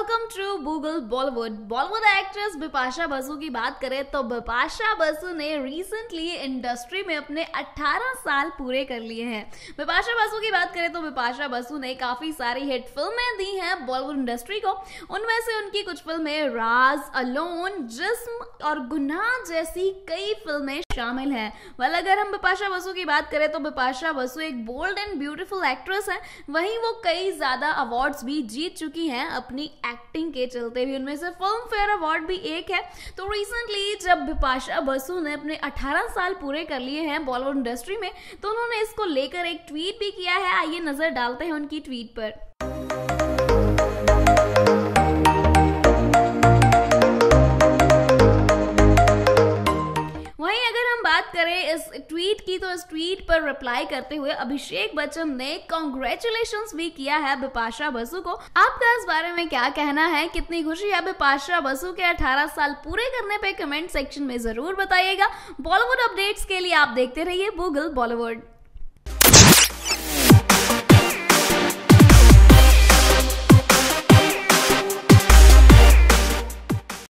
Welcome to Google Bollywood Bollywood actress Bipasha Basu की बात करें तो बिपाशा बसु ने रिसेंटली इंडस्ट्री में अपने 18 साल पूरे कर लिए हैं। बिपाशा बसु की बात करें तो बिपाशा बसु ने काफ़ी सारी हिट फ़िल्में दी हैं बॉलीवुड इंडस्ट्री को। उनमें से उनकी कुछ फ़िल्में राज अलोन जिस्म और गुनाह जैसी कई फ़िल्में शामिल हैं। वेल अगर हम बिपाशा बसु की बात करें तो बिपाशा बसु एक बोल्ड एंड ब्यूटीफुल एक्ट्रेस है। वहीं वो कई ज़्यादा अवार्ड्स भी जीत चुकी हैं अपनी एक्टिंग के चलते भी उनमें से फ़िल्म फेयर अवार्ड भी एक है। तो रिसेंटली जब बिपाशा बसु ने अपने 18 साल पूरे कर लिए हैं बॉलीवुड इंडस्ट्री में तो उन्होंने इसको लेकर एक ट्वीट भी किया है। आइए नज़र डालते हैं उनकी ट्वीट पर। बात करें इस ट्वीट की तो इस ट्वीट पर रिप्लाई करते हुए अभिषेक बच्चन ने कॉन्ग्रेचुलेशन भी किया है बिपाशा बसु को। आपका इस बारे में क्या कहना है? कितनी खुशी है बिपाशा बसु के 18 साल पूरे करने पे कमेंट सेक्शन में ज़रूर बताइएगा। बॉलीवुड अपडेट्स के लिए आप देखते रहिए गूगल बॉलीवुड